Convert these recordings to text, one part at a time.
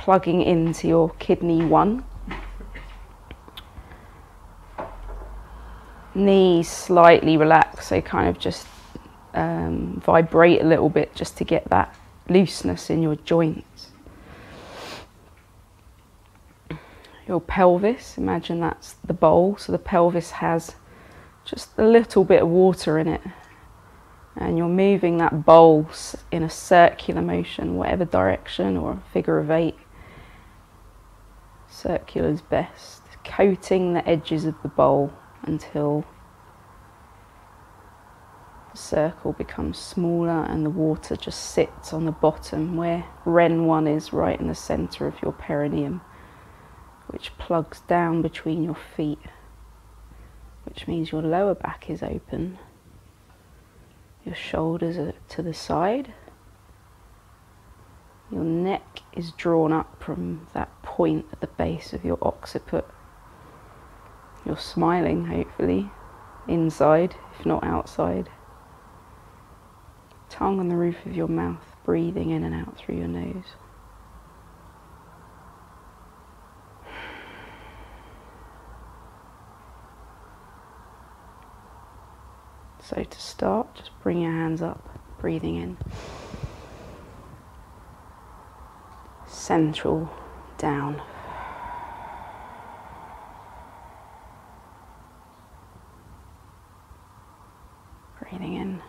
plugging into your kidney one. Knees slightly relaxed, so kind of just um, vibrate a little bit just to get that looseness in your joints. Your pelvis, imagine that's the bowl, so the pelvis has just a little bit of water in it and you're moving that bowl in a circular motion, whatever direction or a figure of eight. Circular is best. Coating the edges of the bowl until the circle becomes smaller and the water just sits on the bottom where Ren 1 is right in the centre of your perineum, which plugs down between your feet, which means your lower back is open your shoulders are to the side. Your neck is drawn up from that point at the base of your occiput. You're smiling, hopefully, inside, if not outside. Tongue on the roof of your mouth, breathing in and out through your nose. So to start, just bring your hands up, breathing in. Central down. Breathing in.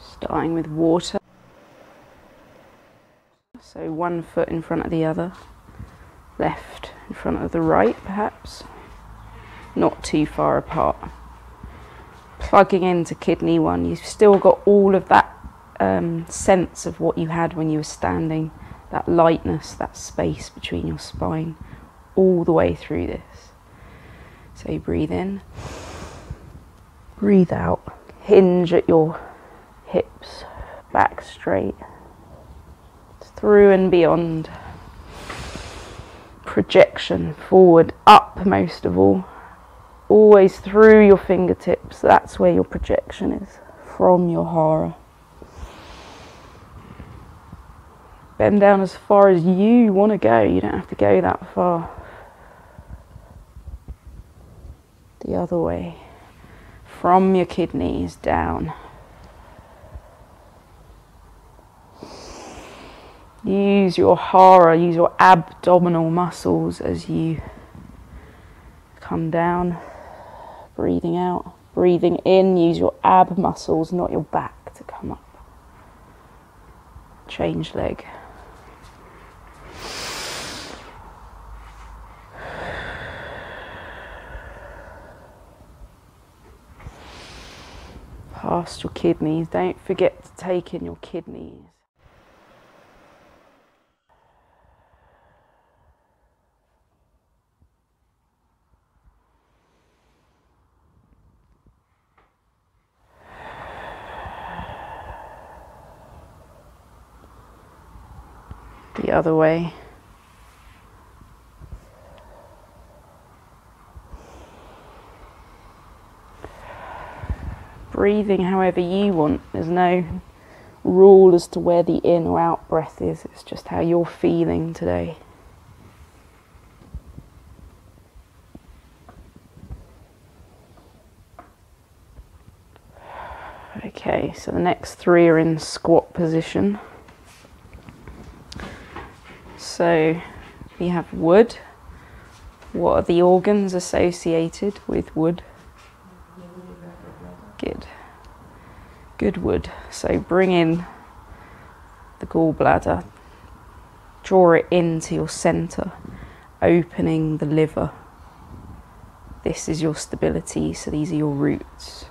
Starting with water. So one foot in front of the other, left in front of the right perhaps, not too far apart. Plugging into kidney one, you've still got all of that um, sense of what you had when you were standing, that lightness, that space between your spine, all the way through this. So you breathe in, breathe out, hinge at your hips, back straight through and beyond. Projection forward, up most of all. Always through your fingertips. That's where your projection is from your hara. Bend down as far as you want to go. You don't have to go that far. The other way. From your kidneys down. Use your hara, use your abdominal muscles as you come down, breathing out. Breathing in, use your ab muscles, not your back, to come up. Change leg. Past your kidneys, don't forget to take in your kidneys. The other way. Breathing however you want. There's no rule as to where the in or out breath is, it's just how you're feeling today. Okay, so the next three are in squat position. So we have wood. What are the organs associated with wood? Good. Good wood. So bring in the gallbladder, draw it into your centre, opening the liver. This is your stability, so these are your roots.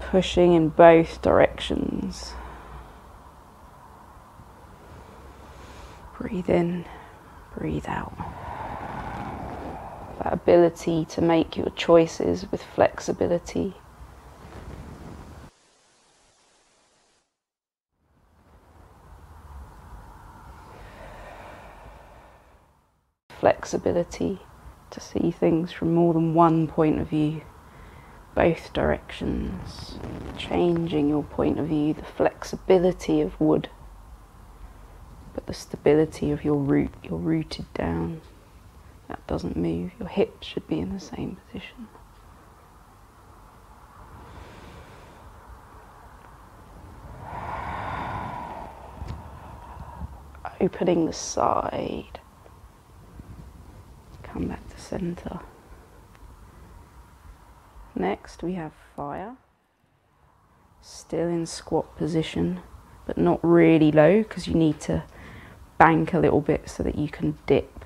Pushing in both directions. Breathe in, breathe out. That ability to make your choices with flexibility. flexibility to see things from more than one point of view, both directions, changing your point of view, the flexibility of wood, but the stability of your root, you're rooted down. That doesn't move. Your hips should be in the same position. Opening the side. Come back to center. Next, we have fire. Still in squat position, but not really low because you need to bank a little bit so that you can dip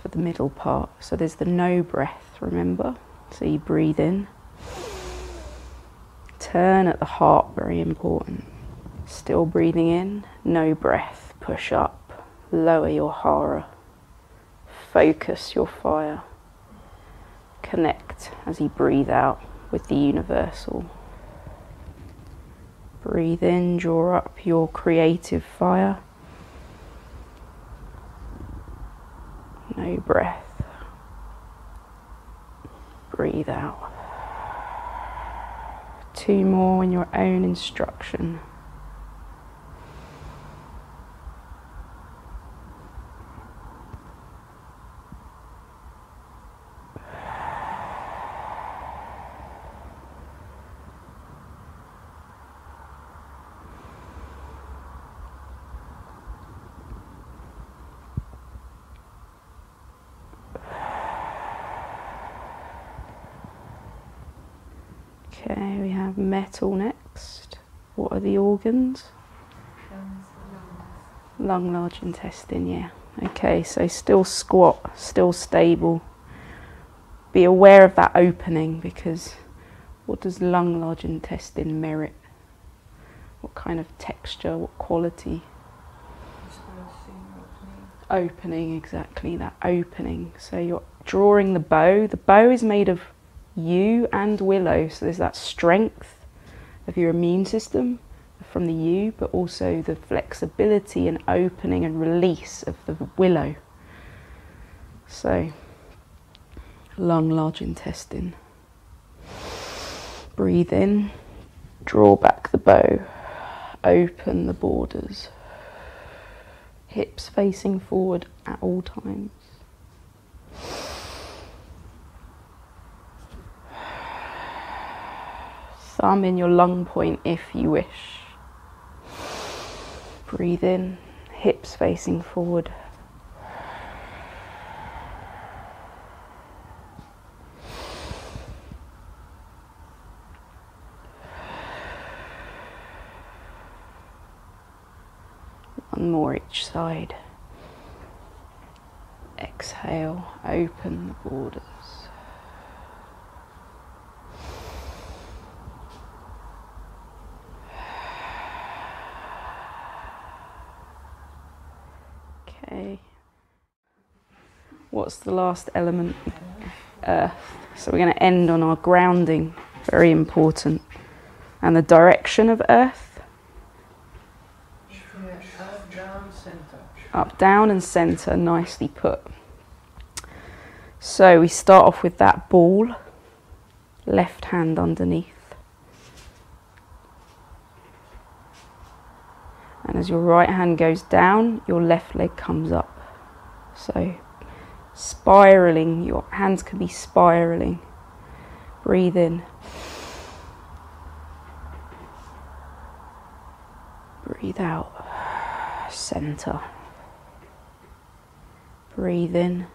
for the middle part. So there's the no breath, remember? So you breathe in. Turn at the heart, very important. Still breathing in, no breath. Push up, lower your hara. Focus your fire. Connect as you breathe out with the universal. Breathe in, draw up your creative fire. No breath. Breathe out. Two more in your own instruction. Okay, we have metal next. What are the organs? Lung, large intestine, yeah. Okay, so still squat, still stable. Be aware of that opening because what does lung, large intestine merit? What kind of texture, what quality? Opening, exactly, that opening. So you're drawing the bow. The bow is made of yew and willow, so there's that strength of your immune system from the yew, but also the flexibility and opening and release of the willow. So, lung, large intestine. Breathe in, draw back the bow, open the borders, hips facing forward at all times. Thumb in your lung point if you wish. Breathe in, hips facing forward. One more each side. Exhale, open the borders. Okay. What's the last element? Earth. So we're going to end on our grounding, very important. And the direction of Earth? Up, down, center. Up, down, and centre, nicely put. So we start off with that ball, left hand underneath. And as your right hand goes down, your left leg comes up. So spiraling, your hands can be spiraling. Breathe in. Breathe out. Center. Breathe in.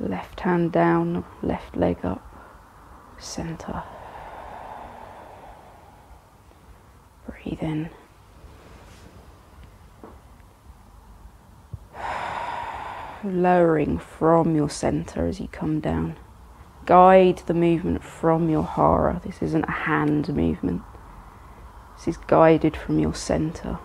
Left hand down, left leg up. Center. Breathe in. Lowering from your center as you come down. Guide the movement from your hara. This isn't a hand movement. This is guided from your center.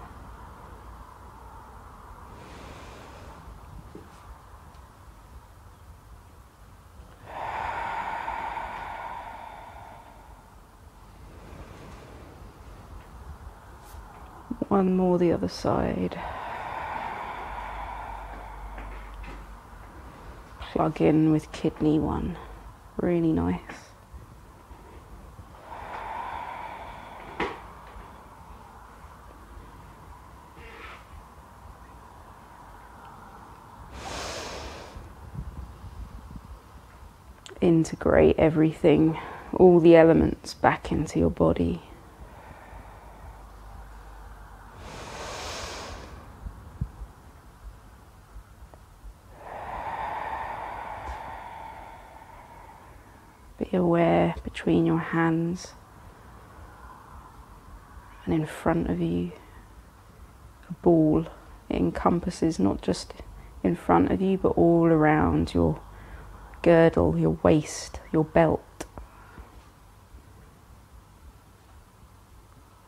One more the other side. Plug in with kidney one. Really nice. Integrate everything, all the elements back into your body. Be aware between your hands and in front of you a ball. It encompasses not just in front of you but all around your girdle, your waist, your belt,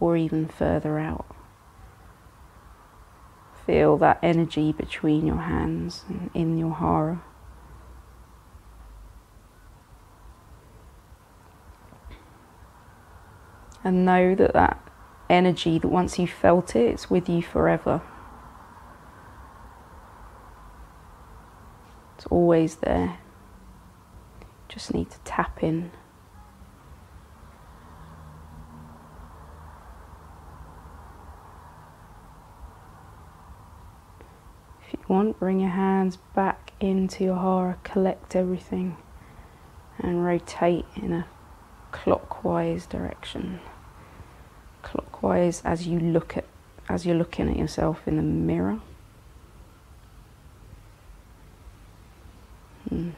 or even further out. Feel that energy between your hands and in your hara. And know that that energy, that once you've felt it, it's with you forever. It's always there. Just need to tap in. If you want, bring your hands back into your hara, collect everything, and rotate in a clockwise direction. Clockwise as you look at as you're looking at yourself in the mirror. Hmm.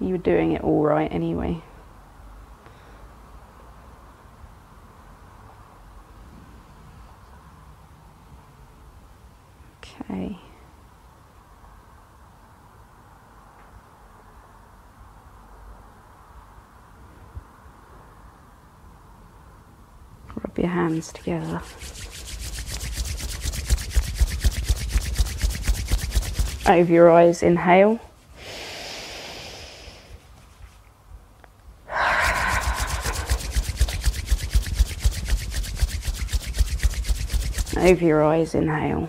You were doing it all right anyway. Okay. Your hands together. Over your eyes, inhale. Over your eyes, inhale.